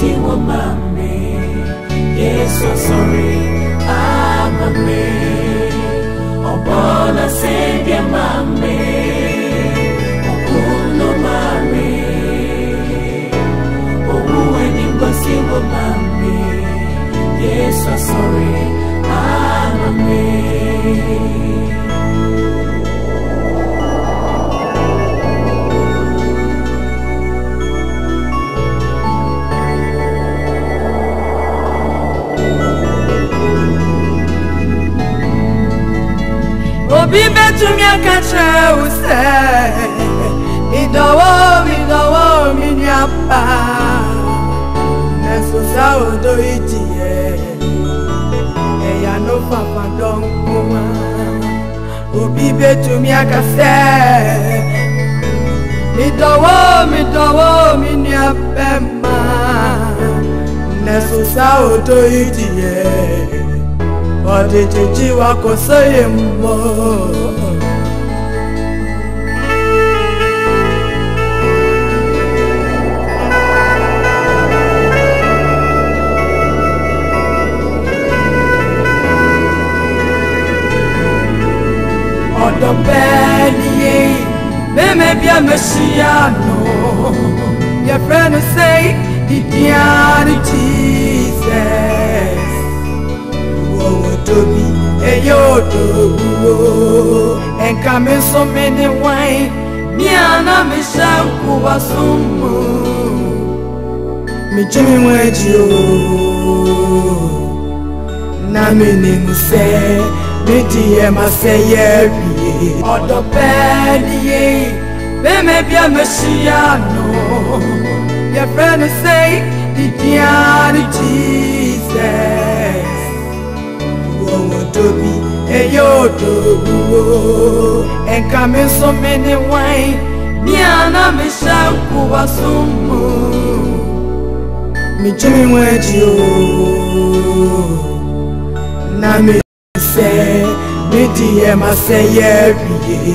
tiwo mame Yesu sorry amame Obona sebia mame Okuno mame Obuwe nimbo tiwo mame Yesu sorry amame bíbẹ́tùmí àkàtúrẹ́ òsẹ́ ìdánwò ìdánwò mi ní apá ẹ̀sùn sáwọn odò ìdìyẹ ẹ̀yà ló fàfà dọ́nkún wá òbí bẹ́tùmí àkàsẹ́ ìdánwò ìdánwò mi ní apẹ́ máa ẹ̀sùn sáwọn odò ìdìyẹ. ọdịjiji wakwasoghị mmụọ ọdọbẹniye mẹmẹ bí a mẹsíà nù yẹfẹ nu sẹ ìdí idi obi ɛyɛ ɔdɔ wuo ɛnka me nso me ne wan mia na mehyɛ nkowa so mu megye me ho agyi o na menim sɛ medi yɛ ma sɛ yɛ awie ɔdɔ pɛɛ ne yei bɛma bia mɛhyia no yɛfrɛ no sɛ didiane jesus eyi odo wo ẹka mi so mi ni wáyé ní àná mi ṣe ń kú wá sún mọ mi jí mi wọ́n ẹ̀jì o na mi sẹ́ mi di ẹ̀ máa sẹ́ yẹ́ rìí.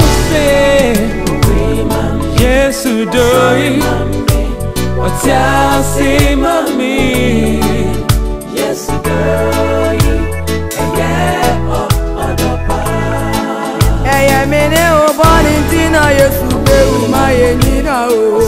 muse yesu doi simami, yesu doi ẹyẹ ọdọpa. ẹyẹ mi o bọ́ ní tí náà yesu gbé o máa o.